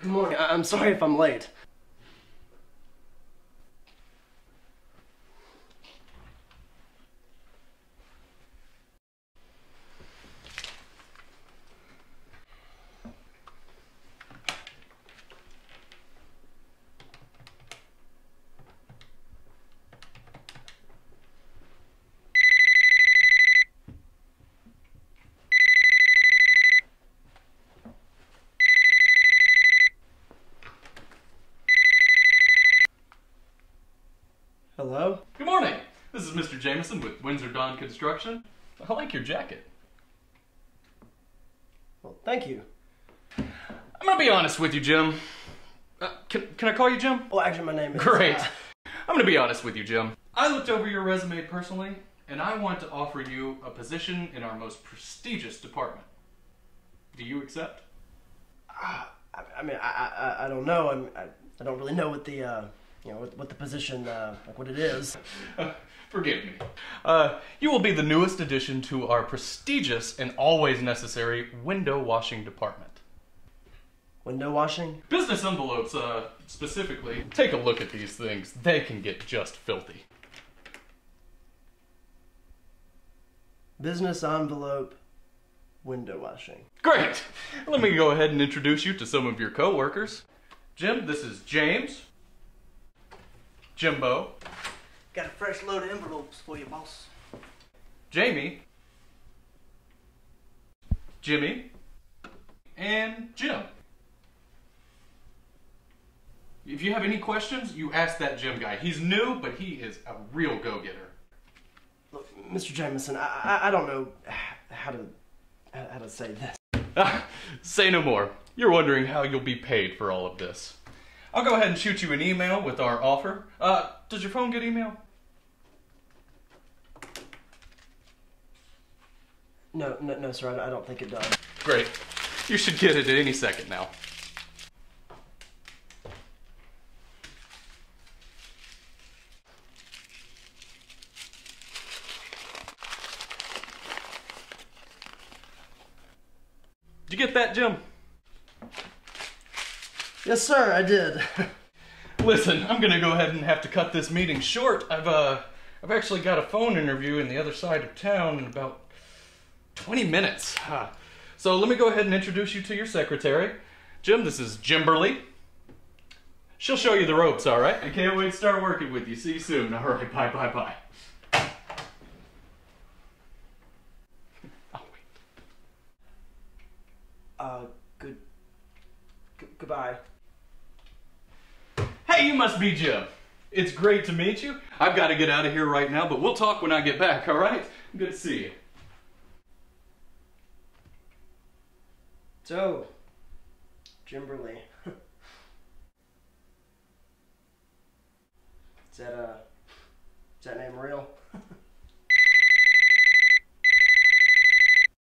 Good morning. I- I'm sorry if I'm late. Hello? Good morning. This is Mr. Jameson with Windsor Dawn Construction. I like your jacket. Well, thank you. I'm gonna be honest with you, Jim. Uh, can, can I call you Jim? Well, actually, my name is. Great. uh, I'm gonna be honest with you, Jim. I looked over your resume personally, and I want to offer you a position in our most prestigious department. Do you accept? I, I mean, I, I, I don't know. I'm, I, I don't really know what the, uh, you know, what, what the position, uh, like what it is. Forgive me. Uh, you will be the newest addition to our prestigious and always necessary window washing department. Window washing? Business envelopes, uh, specifically. Take a look at these things. They can get just filthy. Business envelope window washing. Great! Let me go ahead and introduce you to some of your coworkers. Jim, this is James. Jimbo. Got a fresh load of envelopes for you, boss. Jamie. Jimmy. And Jim. If you have any questions, you ask that Jim guy. He's new, but he is a real go-getter. Look, Mr. Jameson, I, I, I don't know how to, how to say this. Say no more. You're wondering how you'll be paid for all of this. I'll go ahead and shoot you an email with our offer. Uh, does your phone get email? No, no, no, sir, I, don't think it does. Great. You should get it at any second now. Did you get that, Jim? Yes, sir, I did. Listen, I'm gonna go ahead and have to cut this meeting short. I've uh, I've actually got a phone interview in the other side of town in about 20 minutes. Ah. So let me go ahead and introduce you to your secretary, Jim. This is Jimberly. She'll show you the ropes, all right? I can't wait to start working with you. See you soon. All right, bye, bye, bye. Oh, wait. Uh, good, g- goodbye. Hey, you must be Jim. It's great to meet you. I've got to get out of here right now, but we'll talk when I get back, all right? Good to see you. So, Jimberly. is that, uh, is that name real?